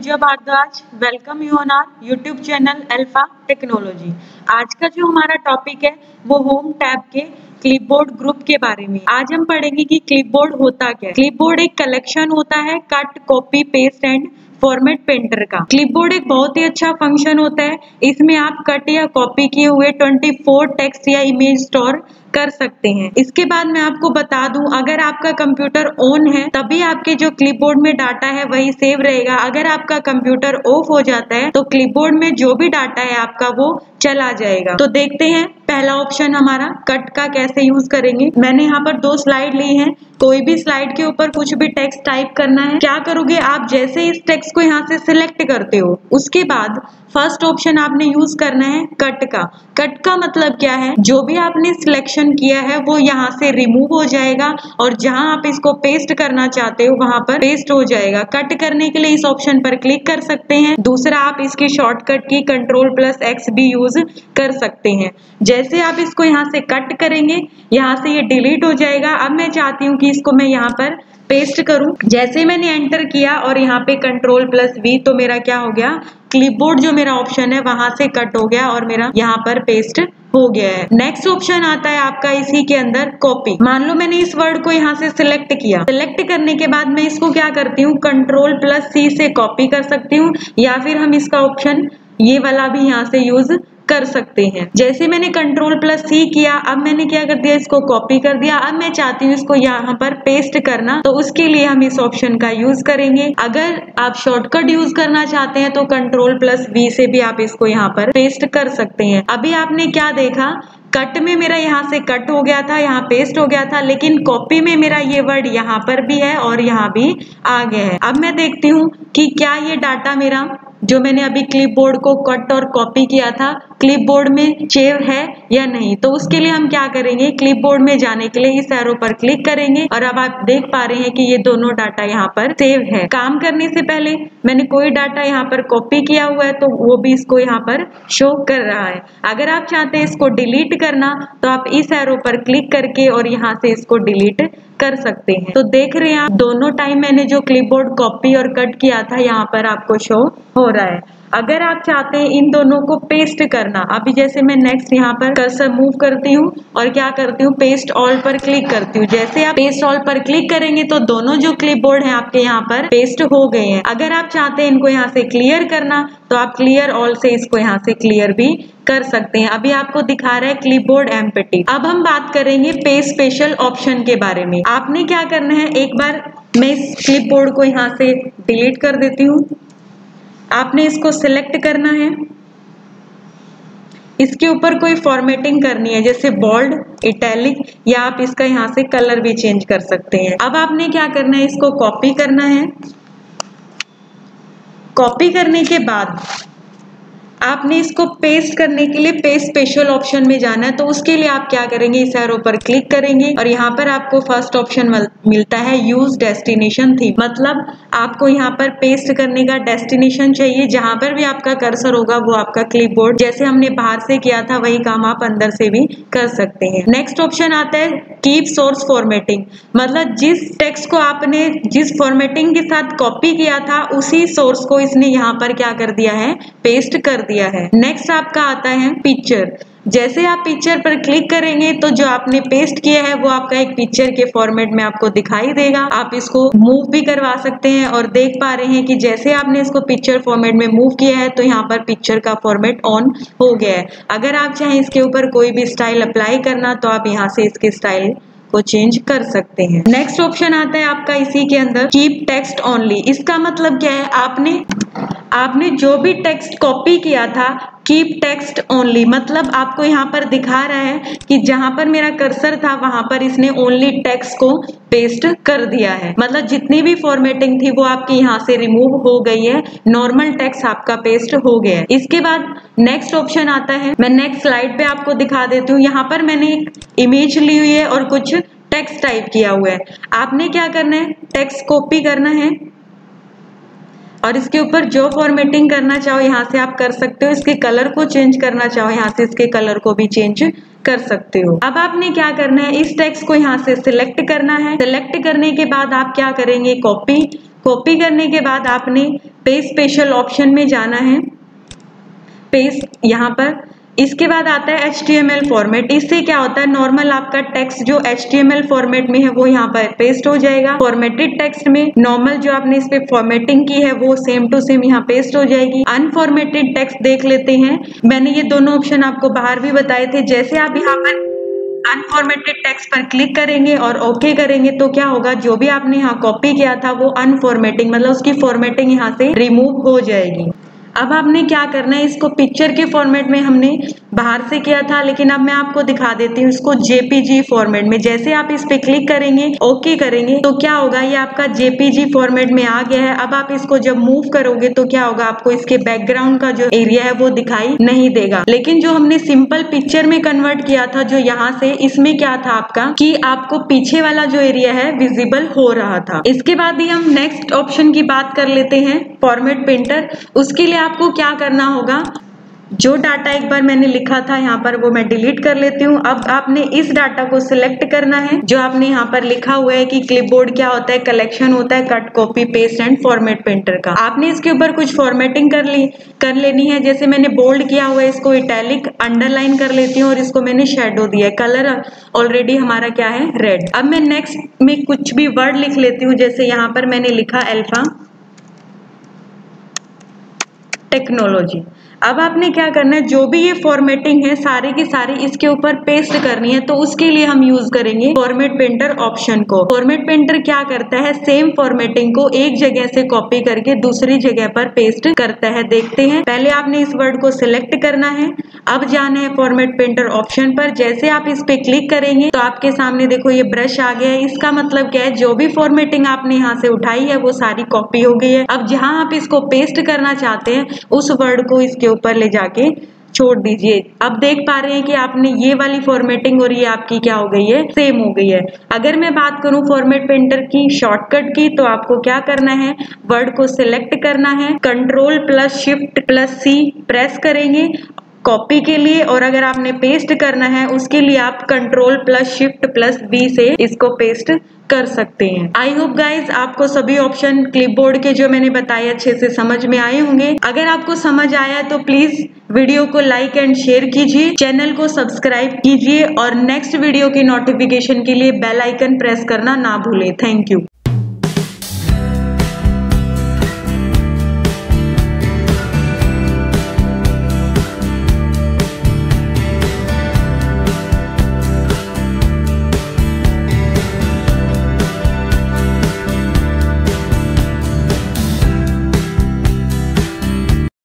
Pooja Bhardwaj welcome you on our YouTube channel alpha technology आज का जो हमारा टॉपिक है, वो होम टैब के क्लिपबोर्ड ग्रुप के बारे में आज हम पढ़ेंगे कि क्लिपबोर्ड होता क्या है। क्लिपबोर्ड एक कलेक्शन होता है cut copy paste and format painter का। क्लिपबोर्ड एक बहुत ही अच्छा फ़ंक्शन होता है। इसमें आप कट या कॉपी किए हुए 24 टेक्स्ट या इमेज स्टोर कर सकते हैं। इसके बाद मैं आपको बता दूँ, अगर आपका कंप्यूटर ऑन है, तभी आपके जो क्लिपबोर्ड में डाटा है वही सेव रहेगा। अगर आपका कंप्यूटर ऑफ़ हो जाता है तो क्लिपबोर्ड में जो भी डाटा है आपका वो चला जाएगा। तो देखते हैं, पहला ऑप्शन हमारा कट का कैसे यूज़ करेंगे। मैंने यहाँ पर दो स्लाइड ली हैं। कोई भी स्लाइड के ऊपर कुछ भी टेक्स्ट टाइप करना है, क्या करोगे? आप जैसे इस टेक्स्ट को यहाँ से सिलेक्ट करते हो। उसके बाद फ़र्स्ट ऑप्शन आपने यूज़ करना है कट का। कट का मतलब क्या है? जो भी आपने सिलेक्शन किया है, वो यहाँ से रिमूव हो जाएगा और जहाँ आप इसको पेस्ट करना चाहते हो, वहाँ पर पेस्ट हो जाएगा। कट करने के लिए इस ऑप्शन पर क्लिक कर सकते हैं। दूसरा, आप इसकी शॉर्टकट की कंट्रोल प्लस एक्स भी यूज़ कर सकते हैं। जैसे आप इसको यहाँ से कट करेंगे, यहाँ से ये डिलीट हो जाएगा। अब मैं चाहती हूँ कि इसको मैं यहाँ पर पेस्ट करूँ। जैसे मैंने एंटर किया और यहाँ पे कंट्रोल प्लस वी तो मेरा क्या हो गया? क्लिपबोर्ड जो मेरा ऑप्शन है, वहाँ से कट हो गया और मेरा यहाँ पर पेस्ट हो गया है। नेक्स्ट ऑप्शन आता है आपका इसी के अंदर कॉपी मान लो मैंने इस वर्ड को यहाँ से सिलेक्ट किया। सिलेक्ट करने के बाद मैं इसको क्या करती हूँ? कंट्रोल प्लस सी से कॉपी कर सकती हूँ या फिर हम इसका ऑप्शन ये वाला भी यहाँ से यूज़ कर सकते हैं। जैसे मैंने कंट्रोल प्लस सी किया, अब मैंने क्या कर दिया, इसको कॉपी कर दिया। अब मैं चाहती हूँ इसको यहाँ पर पेस्ट करना तो उसके लिए हम इस ऑप्शन का यूज़ करेंगे। अगर आप शॉर्टकट यूज़ करना चाहते हैं तो कंट्रोल प्लस वी से भी आप इसको यहाँ पर पेस्ट कर सकते हैं। अभी आपने क्या देखा? कट में मेरा यहाँ से कट हो गया था, यहाँ पेस्ट हो गया था, लेकिन कॉपी में मेरा ये वर्ड यहाँ पर भी है और यहाँ भी आ गया है। अब मैं देखती हूँ कि क्या ये डाटा मेरा, जो मैंने अभी क्लिपबोर्ड को कट और कॉपी किया था क्लिपबोर्ड में सेव है या नहीं? तो उसके लिए हम क्या करेंगे? क्लिपबोर्ड में जाने के लिए इस एरो पर क्लिक करेंगे और अब आप देख पा रहे हैं कि ये दोनों डाटा यहाँ पर सेव है। काम करने से पहले मैंने कोई डाटा यहाँ पर कॉपी किया हुआ है तो वो भी इसको यहाँ पर शो कर रहा है। अगर आप चाहते हैं इसको डिलीट करना तो आप इस एरो पर क्लिक करके और यहाँ से इसको डिलीट कर सकते हैं। तो देख रहे हैं आप, दोनों टाइम मैंने जो क्लिपबोर्ड कॉपी और कट किया था, यहाँ पर आपको शो हो रहा है। अगर आप चाहते हैं इन दोनों को पेस्ट करना, अभी जैसे मैं नेक्स्ट यहाँ पर कर्सर मूव करती हूँ और क्या करती हूँ पेस्ट ऑल पर क्लिक करती हूँ। जैसे आप पेस्ट ऑल पर क्लिक करेंगे तो दोनों जो क्लिपबोर्ड हैं आपके यहाँ पर पेस्ट हो गए हैं। अगर आप चाहते हैं इनको यहाँ से क्लियर करना तो आप क्लियर ऑल से इसको यहाँ से क्लियर भी कर सकते हैं। अभी आपको दिखा रहा है क्लिपबोर्ड एम्पटी अब हम बात करेंगे पे स्पेशल ऑप्शन के बारे में। आपने क्या करना है? एक बार मैं इस क्लिपबोर्ड को यहाँ से डिलीट कर देती हूँ। आपने इसको सिलेक्ट करना है। इसके ऊपर कोई फॉर्मेटिंग करनी है, जैसे बोल्ड इटैलिक या आप इसका यहाँ से कलर भी चेंज कर सकते हैं। अब आपने क्या करना है, इसको कॉपी करना है। कॉपी करने के बाद आपने इसको पेस्ट करने के लिए पेस्ट स्पेशल ऑप्शन में जाना है तो उसके लिए आप क्या करेंगे? इस एरो पर क्लिक करेंगे और यहाँ पर आपको फ़र्स्ट ऑप्शन मिलता है यूज़ डेस्टिनेशन थी मतलब आपको यहाँ पर पेस्ट करने का डेस्टिनेशन चाहिए, जहाँ पर भी आपका कर्सर होगा, वो आपका क्लिपबोर्ड जैसे हमने बाहर से किया था, वही काम आप अंदर से भी कर सकते हैं। नेक्स्ट ऑप्शन आता है कीप सोर्स फॉर्मेटिंग मतलब जिस टेक्स्ट को आपने, जिस फॉर्मेटिंग के साथ कॉपी किया था, उसी सोर्स को इसने यहाँ पर क्या कर दिया है? पेस्ट कर दिया है। नेक्स्ट आपका आता है पिक्चर जैसे आप पिक्चर पर क्लिक करेंगे तो जो आपने पेस्ट किया है, वो आपका एक पिक्चर के फॉर्मेट में आपको दिखाई देगा। आप इसको मूव भी करवा सकते हैं और देख पा रहे हैं कि जैसे आपने इसको पिक्चर फॉर्मेट में मूव किया है तो यहाँ पर पिक्चर का फॉर्मेट ऑन हो गया है। अगर आप चाहें इसके ऊपर कोई भी स्टाइल अप्लाई करना तो आप यहाँ से इसके स्टाइल को चेंज कर सकते हैं। नेक्स्ट ऑप्शन आता है आपका इसी के अंदर कीप टेक्स्ट ओनली इसका मतलब क्या है? आपने आपने जो भी टेक्स्ट कॉपी किया था कीप टेक्स्ट ओनली मतलब आपको यहाँ पर दिखा रहा है कि जहाँ पर मेरा कर्सर था, वहाँ पर इसने ओनली टेक्स्ट को पेस्ट कर दिया है। मतलब जितनी भी फॉर्मेटिंग थी, वो आपकी यहाँ से रिमूव हो गई है। नॉर्मल टेक्स्ट आपका पेस्ट हो गया है। इसके बाद नेक्स्ट ऑप्शन आता है। मैं नेक्स्ट स्लाइड पे आपको दिखा देती हूँ। यहाँ पर मैंने एक इमेज ली हुई है और कुछ टेक्स्ट टाइप किया हुआ है। आपने क्या करना है? टेक्स्ट कॉपी करना है। और इसके ऊपर जो फॉर्मेटिंग करना चाहो, यहाँ से आप कर सकते हो। इसके कलर को चेंज करना चाहो, यहाँ से इसके कलर को भी चेंज कर सकते हो। अब आपने क्या करना है? इस टेक्स्ट को यहाँ से सिलेक्ट करना है। सिलेक्ट करने के बाद आप क्या करेंगे? कॉपी कॉपी करने के बाद आपने पेज स्पेशल ऑप्शन में जाना है। पेज यहाँ पर। इसके बाद आता है HTML फॉर्मेट इससे क्या होता है? नॉर्मल आपका टेक्स्ट जो HTML फॉर्मेट में है, वो यहाँ पर पेस्ट हो जाएगा. फॉर्मेटेड टेक्स्ट में नॉर्मल जो आपने इस पे फॉर्मेटिंग की है, वो सेम टू सेम यहाँ पेस्ट हो जाएगी. अनफॉर्मेटेड टेक्स्ट देख लेते हैं. मैंने ये दोनों ऑप्शन आपको बाहर भी बताए थे. जैसे आप यहाँ पर अनफॉर्मेटेड टेक्स्ट पर क्लिक करेंगे और ओके okay करेंगे तो क्या होगा? जो भी आपने यहाँ कॉपी किया था, वो अनफॉर्मेटिंग मतलब उसकी फॉर्मेटिंग यहाँ से रिमूव हो जाएगी. अब आपने क्या करना है? इसको पिक्चर के फॉर्मेट में हमने बाहर से किया था, लेकिन अब मैं आपको दिखा देती हूँ इसको जेपीजी फॉर्मेट में। जैसे आप इस पे क्लिक करेंगे ओके करेंगे तो क्या होगा? ये आपका जेपीजी फॉर्मेट में आ गया है। अब आप इसको जब मूव करोगे तो क्या होगा? आपको इसके बैकग्राउंड का जो एरिया है, वो दिखाई नहीं देगा। लेकिन जो हमने सिंपल पिक्चर में कन्वर्ट किया था, जो यहाँ से, इसमें क्या था आपका? कि आपको पीछे वाला जो एरिया है विजिबल हो रहा था। इसके बाद ही हम नेक्स्ट ऑप्शन की बात कर लेते हैं फॉर्मेट पेंटर उसके लिए आपको क्या करना होगा? जो डाटा एक बार मैंने लिखा था, यहाँ पर वो मैं डिलीट कर लेती हूँ। अब आपने इस डाटा को सिलेक्ट करना है, जो आपने यहाँ पर लिखा हुआ है कि क्लिपबोर्ड क्या होता है कलेक्शन होता है cut copy paste and format painter का। आपने इसके ऊपर कुछ फॉर्मेटिंग कर ली, कर लेनी है। जैसे मैंने बोल्ड किया हुआ है, इसको इटैलिक अंडरलाइन कर लेती हूँ और इसको मैंने शेडो दिया है। कलर ऑलरेडी हमारा क्या है? रेड अब मैं नेक्स्ट में कुछ भी वर्ड लिख लेती हूँ, जैसे यहाँ पर मैंने लिखा एल्फा टेक्नोलॉजी अब आपने क्या करना है? जो भी ये फॉर्मेटिंग है, सारे की सारी इसके ऊपर पेस्ट करनी है तो उसके लिए हम यूज़ करेंगे फॉर्मेट पेंटर ऑप्शन को। फॉर्मेट पेंटर क्या करता है? सेम फॉर्मेटिंग को एक जगह से कॉपी करके दूसरी जगह पर पेस्ट करता है। देखते हैं। पहले आपने इस वर्ड को सिलेक्ट करना है। अब जाना है फॉर्मेट पेंटर ऑप्शन पर। जैसे आप इस पे क्लिक करेंगे तो आपके सामने देखो ये ब्रश आ गया है। इसका मतलब क्या है? जो भी फॉर्मेटिंग आपने यहाँ से उठाई है, वो सारी कॉपी हो गई है। अब जहाँ आप इसको पेस्ट करना चाहते हैं उस वर्ड को इसके ऊपर ले जाके छोड़ दीजिए। अब देख पा रहे हैं कि आपने ये वाली फॉर्मेटिंग और ये आपकी क्या हो गई है? सेम हो गई है। अगर मैं बात करूँ फॉर्मेट पेंटर की शॉर्टकट की तो आपको क्या करना है? वर्ड को सिलेक्ट करना है। Control plus shift plus C press करेंगे कॉपी के लिए और अगर आपने पेस्ट करना है, उसके लिए आप control plus shift plus B से इसको पेस्ट कर सकते हैं। आई होप गाइज़ आपको सभी ऑप्शन क्लिपबोर्ड के जो मैंने बताए अच्छे से समझ में आए होंगे। अगर आपको समझ आया तो प्लीज़ वीडियो को लाइक एंड शेयर कीजिए चैनल को सब्सक्राइब कीजिए और नेक्स्ट वीडियो की नोटिफिकेशन के लिए बेल आइकन प्रेस करना ना भूले। Thank you